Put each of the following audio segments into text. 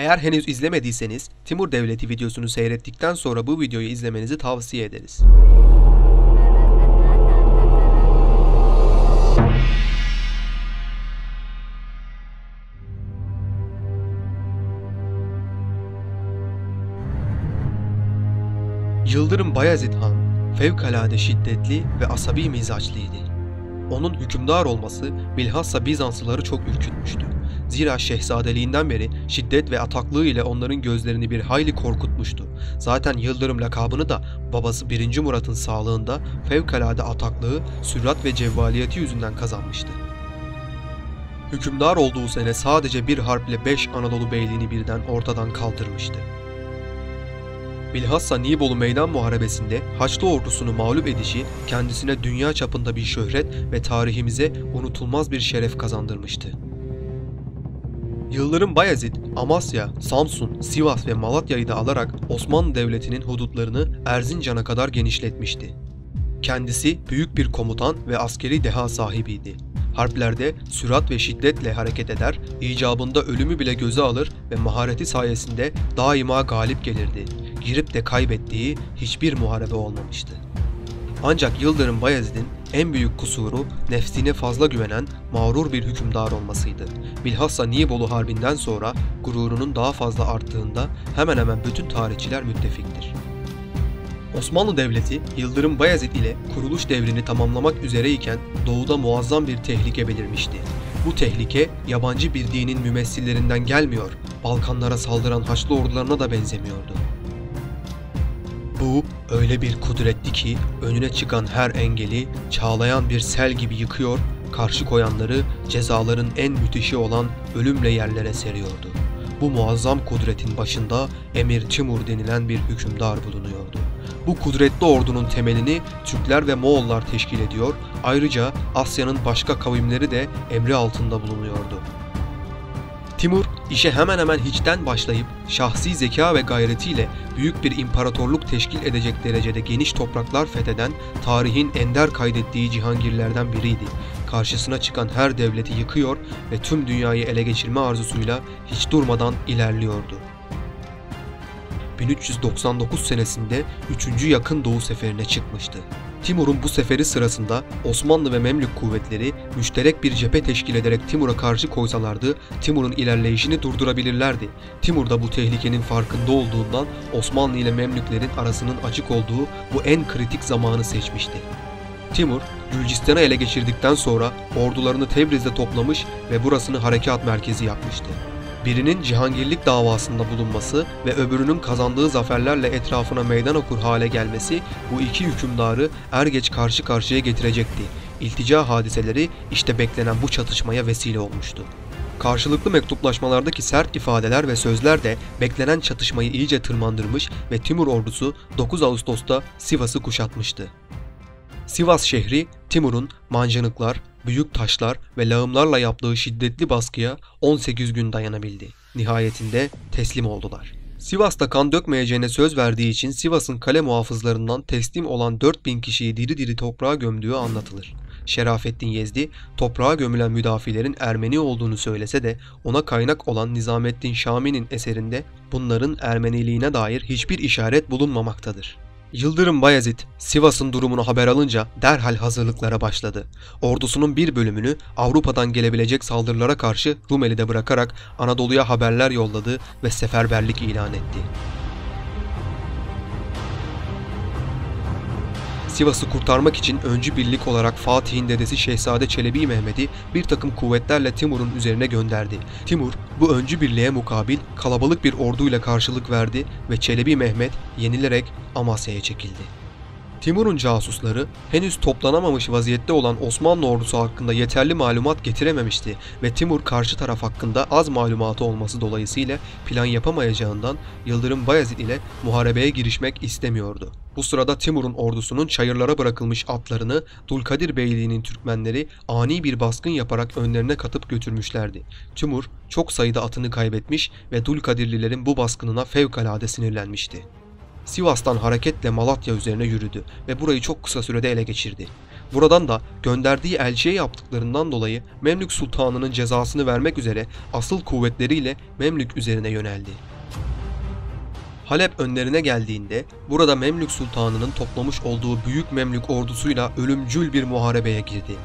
Eğer henüz izlemediyseniz Timur Devleti videosunu seyrettikten sonra bu videoyu izlemenizi tavsiye ederiz. Yıldırım Bayezid Han fevkalade şiddetli ve asabi mizaçlıydı. Onun hükümdar olması bilhassa Bizanslıları çok ürkütmüştü. Zira şehzadeliğinden beri şiddet ve ataklığı ile onların gözlerini bir hayli korkutmuştu. Zaten Yıldırım lakabını da babası 1. Murat'ın sağlığında fevkalade ataklığı, sürat ve cevvaliyeti yüzünden kazanmıştı. Hükümdar olduğu sene sadece bir harple 5 Anadolu beyliğini birden ortadan kaldırmıştı. Bilhassa Nibolu Meydan Muharebesi'nde Haçlı ordusunu mağlup edişi kendisine dünya çapında bir şöhret ve tarihimize unutulmaz bir şeref kazandırmıştı. Yıldırım Bayezid, Amasya, Samsun, Sivas ve Malatya'yı da alarak Osmanlı Devleti'nin hudutlarını Erzincan'a kadar genişletmişti. Kendisi büyük bir komutan ve askeri deha sahibiydi. Harplerde sürat ve şiddetle hareket eder, icabında ölümü bile göze alır ve mahareti sayesinde daima galip gelirdi. Girip de kaybettiği hiçbir muharebe olmamıştı. Ancak Yıldırım Bayezid'in en büyük kusuru nefsine fazla güvenen mağrur bir hükümdar olmasıydı. Bilhassa Nibolu Harbi'nden sonra gururunun daha fazla arttığında hemen hemen bütün tarihçiler müttefiktir. Osmanlı Devleti Yıldırım Bayezid ile kuruluş devrini tamamlamak üzereyken doğuda muazzam bir tehlike belirmişti. Bu tehlike yabancı bir dinin mümessillerinden gelmiyor, Balkanlara saldıran Haçlı ordularına da benzemiyordu. Bu öyle bir kudretti ki önüne çıkan her engeli çağlayan bir sel gibi yıkıyor, karşı koyanları cezaların en müthişi olan ölümle yerlere seriyordu. Bu muazzam kudretin başında Emir Timur denilen bir hükümdar bulunuyordu. Bu kudretli ordunun temelini Türkler ve Moğollar teşkil ediyor, ayrıca Asya'nın başka kavimleri de emri altında bulunuyordu. Timur işe hemen hemen hiçten başlayıp şahsi zeka ve gayretiyle büyük bir imparatorluk teşkil edecek derecede geniş topraklar fetheden tarihin ender kaydettiği cihangirlerden biriydi. Karşısına çıkan her devleti yıkıyor ve tüm dünyayı ele geçirme arzusuyla hiç durmadan ilerliyordu. 1399 senesinde 3. Yakın Doğu Seferi'ne çıkmıştı. Timur'un bu seferi sırasında Osmanlı ve Memlük kuvvetleri müşterek bir cephe teşkil ederek Timur'a karşı koysalardı Timur'un ilerleyişini durdurabilirlerdi. Timur da bu tehlikenin farkında olduğundan Osmanlı ile Memlüklerin arasının açık olduğu bu en kritik zamanı seçmişti. Timur, Gürcistan'ı ele geçirdikten sonra ordularını Tebriz'de toplamış ve burasını harekat merkezi yapmıştı. Birinin cihangirlik davasında bulunması ve öbürünün kazandığı zaferlerle etrafına meydan okur hale gelmesi bu iki hükümdarı er geç karşı karşıya getirecekti. İltica hadiseleri işte beklenen bu çatışmaya vesile olmuştu. Karşılıklı mektuplaşmalardaki sert ifadeler ve sözler de beklenen çatışmayı iyice tırmandırmış ve Timur ordusu 9 Ağustos'ta Sivas'ı kuşatmıştı. Sivas şehri Timur'un mancınıklar, büyük taşlar ve lağımlarla yaptığı şiddetli baskıya 18 gün dayanabildi. Nihayetinde teslim oldular. Sivas'ta kan dökmeyeceğine söz verdiği için Sivas'ın kale muhafızlarından teslim olan 4000 kişiyi diri diri toprağa gömdüğü anlatılır. Şerafettin Yezdi, toprağa gömülen müdafilerin Ermeni olduğunu söylese de ona kaynak olan Nizamettin Şami'nin eserinde bunların Ermeniliğine dair hiçbir işaret bulunmamaktadır. Yıldırım Bayezid, Sivas'ın durumunu haber alınca derhal hazırlıklara başladı. Ordusunun bir bölümünü Avrupa'dan gelebilecek saldırılara karşı Rumeli'de bırakarak Anadolu'ya haberler yolladı ve seferberlik ilan etti. Sivas'ı kurtarmak için öncü birlik olarak Fatih'in dedesi Şehzade Çelebi Mehmet'i bir takım kuvvetlerle Timur'un üzerine gönderdi. Timur bu öncü birliğe mukabil kalabalık bir orduyla karşılık verdi ve Çelebi Mehmet yenilerek Amasya'ya çekildi. Timur'un casusları henüz toplanamamış vaziyette olan Osmanlı ordusu hakkında yeterli malumat getirememişti ve Timur karşı taraf hakkında az malumatı olması dolayısıyla plan yapamayacağından Yıldırım Bayezid ile muharebeye girişmek istemiyordu. Bu sırada Timur'un ordusunun çayırlara bırakılmış atlarını Dulkadir Beyliği'nin Türkmenleri ani bir baskın yaparak önlerine katıp götürmüşlerdi. Timur çok sayıda atını kaybetmiş ve Dulkadirlilerin bu baskınına fevkalade sinirlenmişti. Sivas'tan hareketle Malatya üzerine yürüdü ve burayı çok kısa sürede ele geçirdi. Buradan da gönderdiği elçiye yaptıklarından dolayı Memlük Sultanı'nın cezasını vermek üzere asıl kuvvetleriyle Memlük üzerine yöneldi. Halep önlerine geldiğinde burada Memlük Sultanı'nın toplamış olduğu büyük Memlük ordusuyla ölümcül bir muharebeye girdi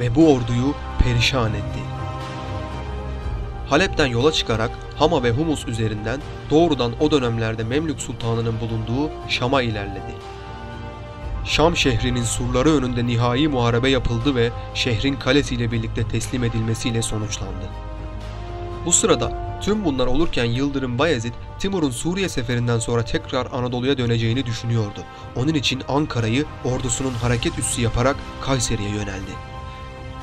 ve bu orduyu perişan etti. Halep'ten yola çıkarak Hama ve Humus üzerinden doğrudan o dönemlerde Memlük Sultanı'nın bulunduğu Şam'a ilerledi. Şam şehrinin surları önünde nihai muharebe yapıldı ve şehrin kalesiyle birlikte teslim edilmesiyle sonuçlandı. Bu sırada tüm bunlar olurken Yıldırım Bayezid, Timur'un Suriye seferinden sonra tekrar Anadolu'ya döneceğini düşünüyordu. Onun için Ankara'yı ordusunun hareket üssü yaparak Kayseri'ye yöneldi.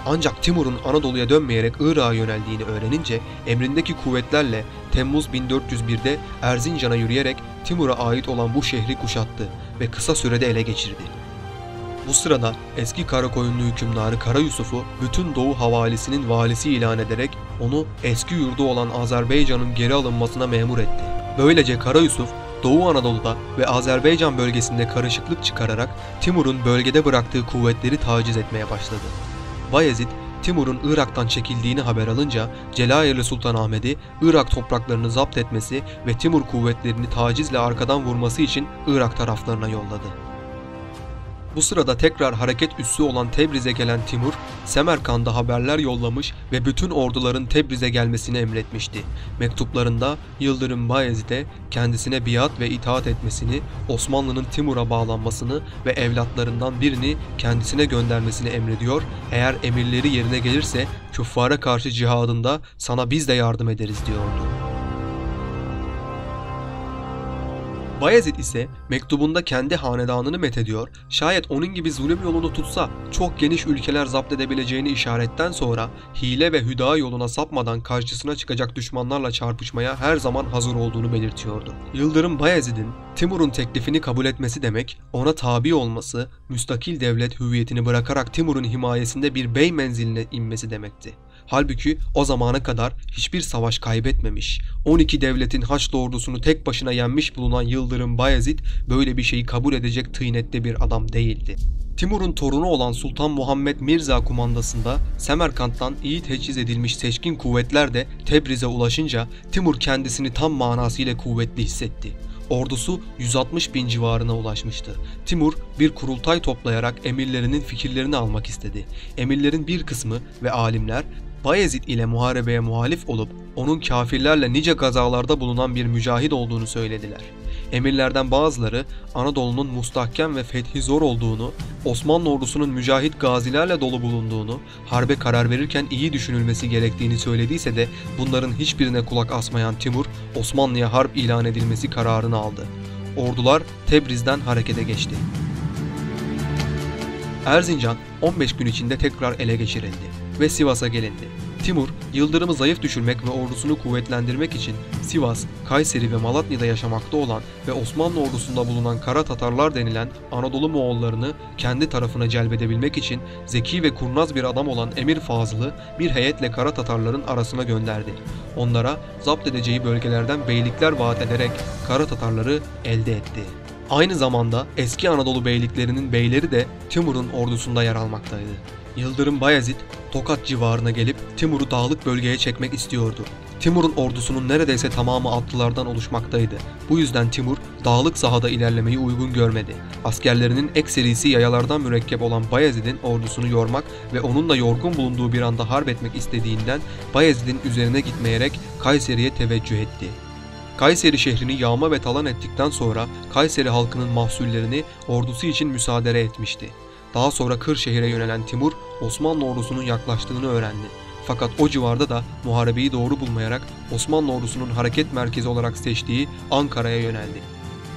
Ancak Timur'un Anadolu'ya dönmeyerek Irak'a yöneldiğini öğrenince emrindeki kuvvetlerle Temmuz 1401'de Erzincan'a yürüyerek Timur'a ait olan bu şehri kuşattı ve kısa sürede ele geçirdi. Bu sırada eski Karakoyunlu hükümdarı Kara Yusuf'u bütün Doğu havalisinin valisi ilan ederek onu eski yurdu olan Azerbaycan'ın geri alınmasına memur etti. Böylece Kara Yusuf Doğu Anadolu'da ve Azerbaycan bölgesinde karışıklık çıkararak Timur'un bölgede bıraktığı kuvvetleri taciz etmeye başladı. Bayezid, Timur'un Irak'tan çekildiğini haber alınca Celaleli Sultan Ahmet'i Irak topraklarını zapt etmesi ve Timur kuvvetlerini tacizle arkadan vurması için Irak taraflarına yolladı. Bu sırada tekrar hareket üssü olan Tebriz'e gelen Timur, Semerkand'a haberler yollamış ve bütün orduların Tebriz'e gelmesini emretmişti. Mektuplarında Yıldırım Bayezid'e kendisine biat ve itaat etmesini, Osmanlı'nın Timur'a bağlanmasını ve evlatlarından birini kendisine göndermesini emrediyor. Eğer emirleri yerine gelirse küffara karşı cihadında sana biz de yardım ederiz diyordu. Bayezid ise mektubunda kendi hanedanını methediyor, şayet onun gibi zulüm yolunu tutsa çok geniş ülkeler zapt edebileceğini işaretten sonra hile ve hüda yoluna sapmadan karşısına çıkacak düşmanlarla çarpışmaya her zaman hazır olduğunu belirtiyordu. Yıldırım Bayezid'in Timur'un teklifini kabul etmesi demek, ona tabi olması, müstakil devlet hüviyetini bırakarak Timur'un himayesinde bir bey menziline inmesi demekti. Halbuki o zamana kadar hiçbir savaş kaybetmemiş, 12 devletin Haçlı ordusunu tek başına yenmiş bulunan Yıldırım Bayezid böyle bir şeyi kabul edecek tıynette bir adam değildi. Timur'un torunu olan Sultan Muhammed Mirza kumandasında Semerkant'tan iyi teçhiz edilmiş seçkin kuvvetler de Tebriz'e ulaşınca Timur kendisini tam manasıyla kuvvetli hissetti. Ordusu 160 bin civarına ulaşmıştı. Timur bir kurultay toplayarak emirlerinin fikirlerini almak istedi. Emirlerin bir kısmı ve alimler Bayezid ile muharebeye muhalif olup onun kafirlerle nice gazalarda bulunan bir mücahit olduğunu söylediler. Emirlerden bazıları Anadolu'nun mustahkem ve fethi zor olduğunu, Osmanlı ordusunun mücahit gazilerle dolu bulunduğunu, harbe karar verirken iyi düşünülmesi gerektiğini söylediyse de bunların hiçbirine kulak asmayan Timur, Osmanlı'ya harp ilan edilmesi kararını aldı. Ordular Tebriz'den harekete geçti. Erzincan 15 gün içinde tekrar ele geçirildi ve Sivas'a gelindi. Timur, Yıldırım'ı zayıf düşürmek ve ordusunu kuvvetlendirmek için Sivas, Kayseri ve Malatya'da yaşamakta olan ve Osmanlı ordusunda bulunan Kara Tatarlar denilen Anadolu Moğollarını kendi tarafına celbedebilmek için zeki ve kurnaz bir adam olan Emir Fazıl'ı bir heyetle Kara Tatarların arasına gönderdi. Onlara zapt edeceği bölgelerden beylikler vaat ederek Kara Tatarları elde etti. Aynı zamanda eski Anadolu beyliklerinin beyleri de Timur'un ordusunda yer almaktaydı. Yıldırım Bayezid Tokat civarına gelip Timur'u dağlık bölgeye çekmek istiyordu. Timur'un ordusunun neredeyse tamamı atlılardan oluşmaktaydı. Bu yüzden Timur dağlık sahada ilerlemeyi uygun görmedi. Askerlerinin ekserisi yayalardan mürekkep olan Bayezid'in ordusunu yormak ve onunla yorgun bulunduğu bir anda harp etmek istediğinden Bayezid'in üzerine gitmeyerek Kayseri'ye teveccüh etti. Kayseri şehrini yağma ve talan ettikten sonra Kayseri halkının mahsullerini ordusu için müsaade etmişti. Daha sonra Kırşehir'e yönelen Timur Osmanlı ordusunun yaklaştığını öğrendi. Fakat o civarda da muharebeyi doğru bulmayarak Osmanlı ordusunun hareket merkezi olarak seçtiği Ankara'ya yöneldi.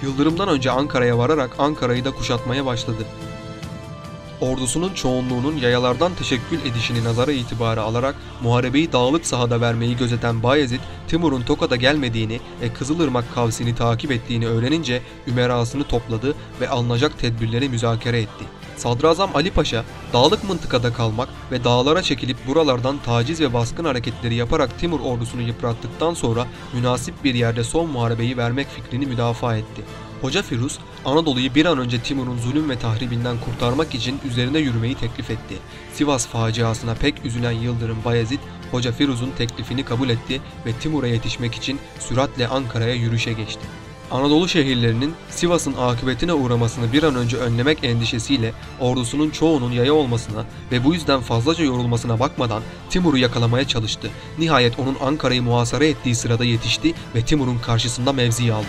Yıldırım'dan önce Ankara'ya vararak Ankara'yı da kuşatmaya başladı. Ordusunun çoğunluğunun yayalardan teşekkül edişini nazara itibara alarak muharebeyi dağlık sahada vermeyi gözeten Bayezid, Timur'un Tokat'a gelmediğini ve Kızılırmak kavsini takip ettiğini öğrenince ümerasını topladı ve alınacak tedbirleri müzakere etti. Sadrazam Ali Paşa dağlık mıntıkada kalmak ve dağlara çekilip buralardan taciz ve baskın hareketleri yaparak Timur ordusunu yıprattıktan sonra münasip bir yerde son muharebeyi vermek fikrini müdafaa etti. Hoca Firuz, Anadolu'yu bir an önce Timur'un zulüm ve tahribinden kurtarmak için üzerine yürümeyi teklif etti. Sivas faciasına pek üzülen Yıldırım Bayezid, Hoca Firuz'un teklifini kabul etti ve Timur'a yetişmek için süratle Ankara'ya yürüyüşe geçti. Anadolu şehirlerinin Sivas'ın akıbetine uğramasını bir an önce önlemek endişesiyle ordusunun çoğunun yaya olmasına ve bu yüzden fazlaca yorulmasına bakmadan Timur'u yakalamaya çalıştı. Nihayet onun Ankara'yı muhasara ettiği sırada yetişti ve Timur'un karşısında mevzi aldı.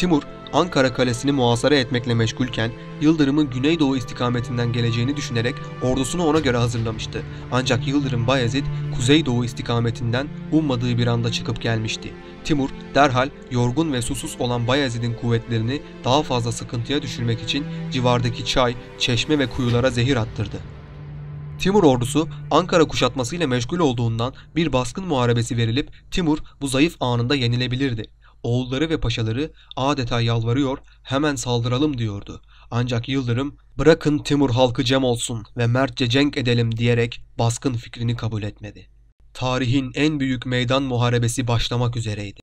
Timur, Ankara kalesini muhasara etmekle meşgulken Yıldırım'ın güneydoğu istikametinden geleceğini düşünerek ordusunu ona göre hazırlamıştı. Ancak Yıldırım Bayezid kuzeydoğu istikametinden ummadığı bir anda çıkıp gelmişti. Timur derhal yorgun ve susuz olan Bayezid'in kuvvetlerini daha fazla sıkıntıya düşürmek için civardaki çay, çeşme ve kuyulara zehir attırdı. Timur ordusu Ankara kuşatmasıyla meşgul olduğundan bir baskın muharebesi verilip Timur bu zayıf anında yenilebilirdi oğulları ve paşaları adeta yalvarıyor hemen saldıralım diyordu. Ancak Yıldırım bırakın Timur halkı cem olsun ve mertçe cenk edelim diyerek baskın fikrini kabul etmedi. Tarihin en büyük meydan muharebesi başlamak üzereydi.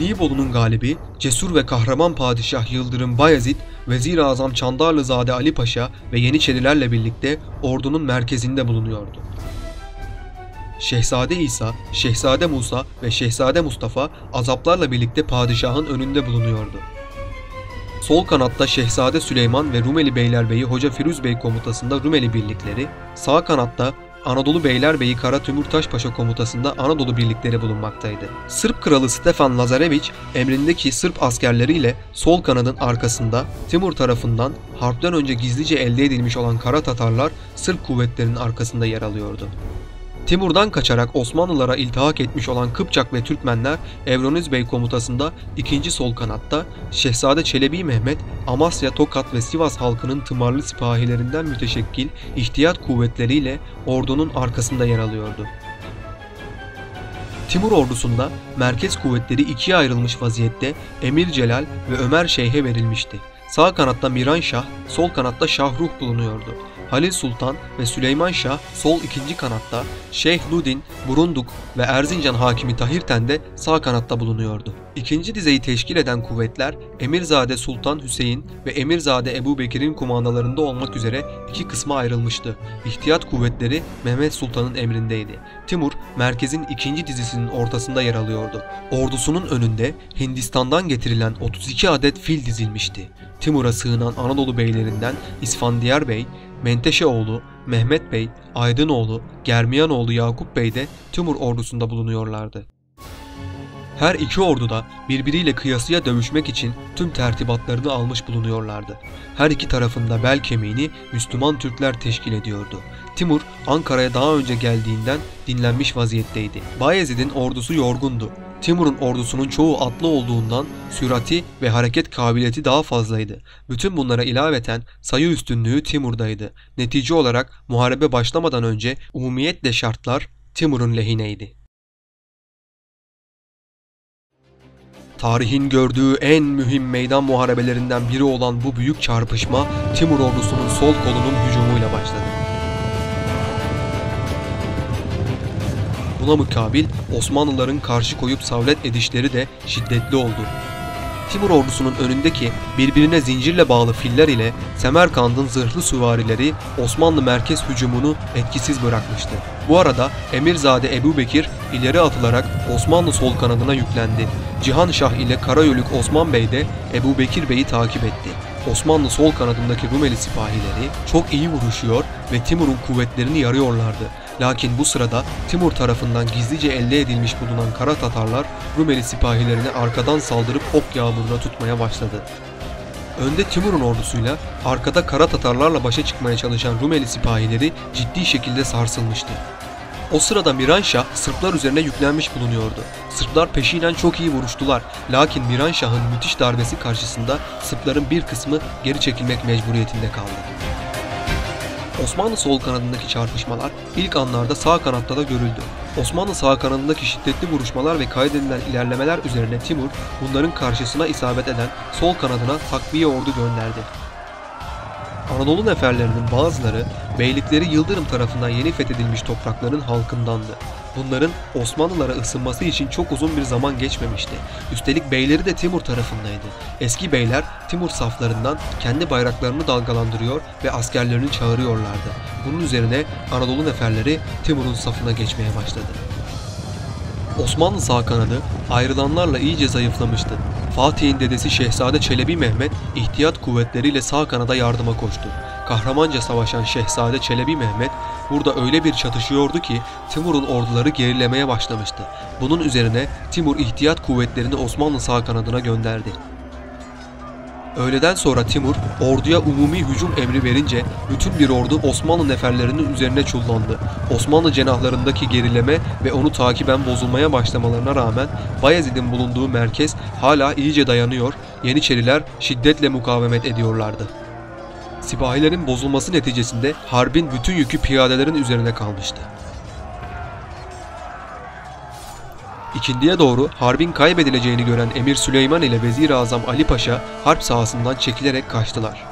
Nibolu'nun galibi, cesur ve kahraman padişah Yıldırım Bayezid, Vezir-i Azam Çandarlızade Ali Paşa ve Yeniçerilerle birlikte ordunun merkezinde bulunuyordu. Şehzade İsa, Şehzade Musa ve Şehzade Mustafa azaplarla birlikte padişahın önünde bulunuyordu. Sol kanatta Şehzade Süleyman ve Rumeli Beylerbeyi Hoca Firuz Bey komutasında Rumeli birlikleri, sağ kanatta Anadolu Beylerbeyi Kara Tümürtaş Paşa komutasında Anadolu birlikleri bulunmaktaydı. Sırp kralı Stefan Lazareviç emrindeki Sırp askerleriyle sol kanadın arkasında Timur tarafından harpten önce gizlice elde edilmiş olan Kara Tatarlar Sırp kuvvetlerinin arkasında yer alıyordu. Timur'dan kaçarak Osmanlılara iltihak etmiş olan Kıpçak ve Türkmenler Evroniz Bey komutasında ikinci sol kanatta, Şehzade Çelebi Mehmet, Amasya, Tokat ve Sivas halkının tımarlı sipahilerinden müteşekkil ihtiyat kuvvetleriyle ordunun arkasında yer alıyordu. Timur ordusunda merkez kuvvetleri ikiye ayrılmış vaziyette Emir Celal ve Ömer Şeyh'e verilmişti. Sağ kanatta Miran Şah, sol kanatta Şahruh bulunuyordu. Halil Sultan ve Süleyman Şah sol ikinci kanatta, Şeyh Ludin, Burunduk ve Erzincan hakimi Tahirten de sağ kanatta bulunuyordu. İkinci dizeyi teşkil eden kuvvetler Emirzade Sultan Hüseyin ve Emirzade Ebu Bekir'in kumandalarında olmak üzere iki kısma ayrılmıştı. İhtiyat kuvvetleri Mehmet Sultan'ın emrindeydi. Timur merkezin ikinci dizisinin ortasında yer alıyordu. Ordusunun önünde Hindistan'dan getirilen 32 adet fil dizilmişti. Timur'a sığınan Anadolu beylerinden İsfandiyar Bey, Menteşeoğlu, Mehmet Bey, Aydınoğlu, Germiyanoğlu Yakup Bey de Timur ordusunda bulunuyorlardı. Her iki ordu da birbiriyle kıyasıya dövüşmek için tüm tertibatlarını almış bulunuyorlardı. Her iki tarafında bel kemiğini Müslüman Türkler teşkil ediyordu. Timur Ankara'ya daha önce geldiğinden dinlenmiş vaziyetteydi. Bayezid'in ordusu yorgundu. Timur'un ordusunun çoğu atlı olduğundan sürati ve hareket kabiliyeti daha fazlaydı. Bütün bunlara ilaveten sayı üstünlüğü Timur'daydı. Netice olarak muharebe başlamadan önce umumiyetle şartlar Timur'un lehineydi. Tarihin gördüğü en mühim meydan muharebelerinden biri olan bu büyük çarpışma Timur ordusunun sol kolunun hücumuyla başladı. Buna mukabil Osmanlıların karşı koyup savlet edişleri de şiddetli oldu. Timur ordusunun önündeki birbirine zincirle bağlı filler ile Semerkand'ın zırhlı süvarileri Osmanlı merkez hücumunu etkisiz bırakmıştı. Bu arada Emirzade Ebu Bekir ileri atılarak Osmanlı sol kanadına yüklendi. Cihan Şah ile Karayoluk Osman Bey de Ebu Bekir Bey'i takip etti. Osmanlı sol kanadındaki Rumeli sipahileri çok iyi vuruşuyor ve Timur'un kuvvetlerini yarıyorlardı. Lakin bu sırada Timur tarafından gizlice elde edilmiş bulunan Kara Tatarlar Rumeli sipahilerini arkadan saldırıp ok yağmuruna tutmaya başladı. Önde Timur'un ordusuyla arkada Kara Tatarlarla başa çıkmaya çalışan Rumeli sipahileri ciddi şekilde sarsılmıştı. O sırada Miran Şah Sırplar üzerine yüklenmiş bulunuyordu. Sırplar peşiyle çok iyi vuruştular. Lakin Miran Şah'ın müthiş darbesi karşısında Sırpların bir kısmı geri çekilmek mecburiyetinde kaldı. Osmanlı sol kanadındaki çarpışmalar ilk anlarda sağ kanatta da görüldü. Osmanlı sağ kanadındaki şiddetli vuruşmalar ve kaydedilen ilerlemeler üzerine Timur bunların karşısına isabet eden sol kanadına takviye ordu gönderdi. Anadolu neferlerinin bazıları beylikleri Yıldırım tarafından yeni fethedilmiş toprakların halkındandı. Bunların Osmanlılara ısınması için çok uzun bir zaman geçmemişti. Üstelik beyleri de Timur tarafındaydı. Eski beyler Timur saflarından kendi bayraklarını dalgalandırıyor ve askerlerini çağırıyorlardı. Bunun üzerine Anadolu neferleri Timur'un safına geçmeye başladı. Osmanlı sağ kanadı ayrılanlarla iyice zayıflamıştı. Fatih'in dedesi Şehzade Çelebi Mehmet ihtiyat kuvvetleriyle sağ kanada yardıma koştu. Kahramanca savaşan Şehzade Çelebi Mehmet burada öyle bir çatışıyordu ki Timur'un orduları gerilemeye başlamıştı. Bunun üzerine Timur ihtiyat kuvvetlerini Osmanlı sağ kanadına gönderdi. Öğleden sonra Timur orduya umumi hücum emri verince bütün bir ordu Osmanlı neferlerinin üzerine çullandı. Osmanlı cenahlarındaki gerileme ve onu takiben bozulmaya başlamalarına rağmen Bayezid'in bulunduğu merkez hala iyice dayanıyor, Yeniçeriler şiddetle mukavemet ediyorlardı. Sipahilerin bozulması neticesinde harbin bütün yükü piyadelerin üzerine kalmıştı. İkindiye doğru harbin kaybedileceğini gören Emir Süleyman ile Vezir-i Azam Ali Paşa harp sahasından çekilerek kaçtılar.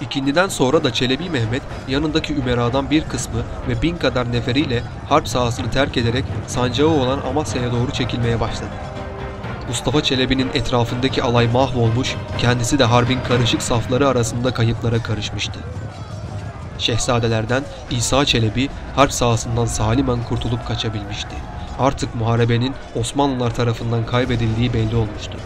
İkindiden sonra da Çelebi Mehmet yanındaki Ümera'dan bir kısmı ve bin kadar neferiyle harp sahasını terk ederek sancağı olan Amasya'ya doğru çekilmeye başladı. Mustafa Çelebi'nin etrafındaki alay mahvolmuş, kendisi de harbin karışık safları arasında kayıplara karışmıştı. Şehzadelerden İsa Çelebi harp sahasından salimen kurtulup kaçabilmişti. Artık muharebenin Osmanlılar tarafından kaybedildiği belli olmuştu.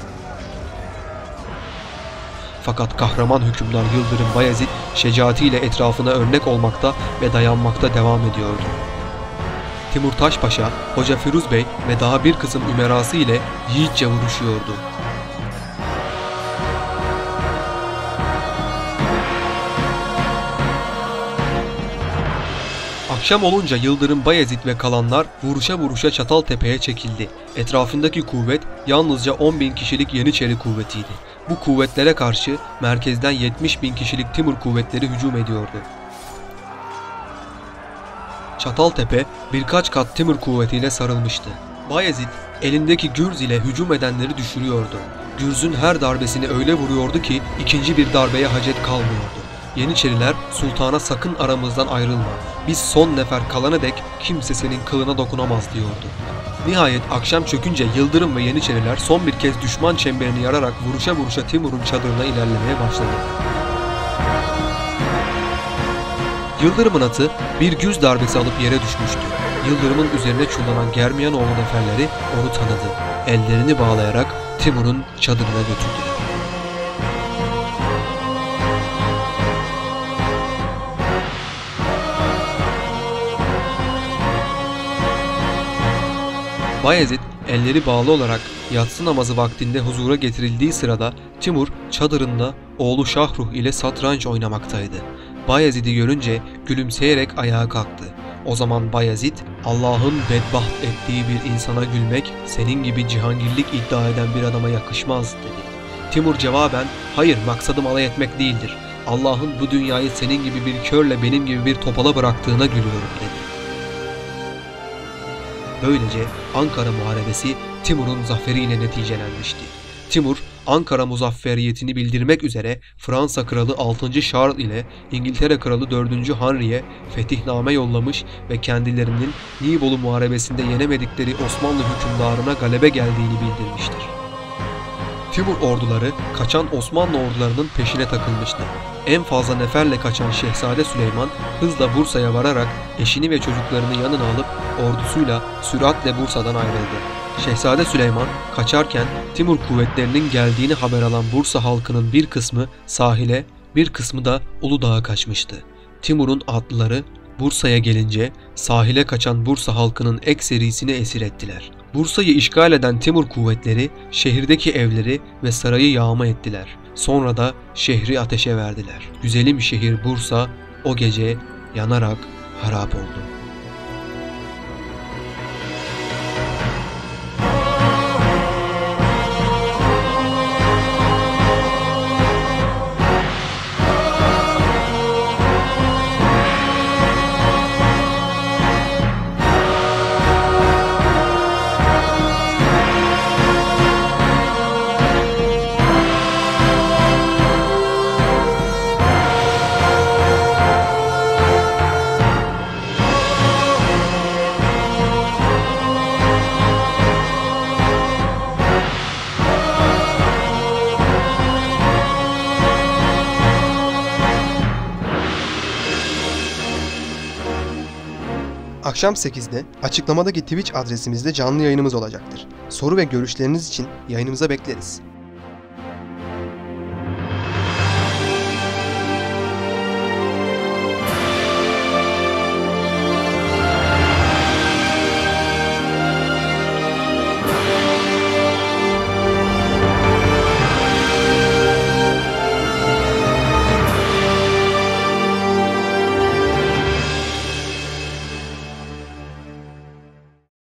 Fakat kahraman hükümdar Yıldırım Bayezid şecaatiyle etrafına örnek olmakta ve dayanmakta devam ediyordu. Timur Taşpaşa, Hoca Firuz Bey ve daha bir kısım ümerası ile yiğitçe vuruşuyordu. Akşam olunca Yıldırım Bayezid ve kalanlar vuruşa vuruşa Çataltepe'ye çekildi. Etrafındaki kuvvet yalnızca 10 bin kişilik Yeniçeri kuvvetiydi. Bu kuvvetlere karşı merkezden 70 bin kişilik Timur kuvvetleri hücum ediyordu. Çataltepe birkaç kat Timur kuvvetiyle sarılmıştı. Bayezid elindeki gürz ile hücum edenleri düşürüyordu. Gürz'ün her darbesini öyle vuruyordu ki ikinci bir darbeye hacet kalmıyordu. Yeniçeriler sultana sakın aramızdan ayrılma. Biz son nefer kalana dek kimse senin kılına dokunamaz diyordu. Nihayet akşam çökünce Yıldırım ve Yeniçeriler son bir kez düşman çemberini yararak vuruşa vuruşa Timur'un çadırına ilerlemeye başladı. Yıldırım'ın atı bir güz darbesi alıp yere düşmüştü. Yıldırım'ın üzerine çullanan Germiyanoğlu neferleri onu tanıdı. Ellerini bağlayarak Timur'un çadırına götürdüler. Bayezid elleri bağlı olarak yatsı namazı vaktinde huzura getirildiği sırada Timur çadırında oğlu Şahruh ile satranç oynamaktaydı. Bayezid'i görünce gülümseyerek ayağa kalktı. O zaman Bayezid, Allah'ın bedbaht ettiği bir insana gülmek senin gibi cihangirlik iddia eden bir adama yakışmaz dedi. Timur cevaben, hayır maksadım alay etmek değildir. Allah'ın bu dünyayı senin gibi bir körle benim gibi bir topala bıraktığına gülüyorum dedi. Böylece Ankara Muharebesi Timur'un zaferiyle neticelenmişti. Timur, Ankara muzafferiyetini bildirmek üzere Fransa Kralı 6. Charles ile İngiltere Kralı 4. Henry'e fetihname yollamış ve kendilerinin Nibolu Muharebesi'nde yenemedikleri Osmanlı hükümdarına galebe geldiğini bildirmiştir. Timur orduları kaçan Osmanlı ordularının peşine takılmıştı. En fazla neferle kaçan Şehzade Süleyman hızla Bursa'ya vararak eşini ve çocuklarını yanına alıp ordusuyla süratle Bursa'dan ayrıldı. Şehzade Süleyman kaçarken Timur kuvvetlerinin geldiğini haber alan Bursa halkının bir kısmı sahile, bir kısmı da Uludağ'a kaçmıştı. Timur'un atlıları Bursa'ya gelince sahile kaçan Bursa halkının ekserisini esir ettiler. Bursa'yı işgal eden Timur kuvvetleri şehirdeki evleri ve sarayı yağma ettiler. Sonra da şehri ateşe verdiler. Güzelim şehir Bursa o gece yanarak harap oldu. Akşam 8'de açıklamadaki Twitch adresimizde canlı yayınımız olacaktır. Soru ve görüşleriniz için yayınımıza bekleriz.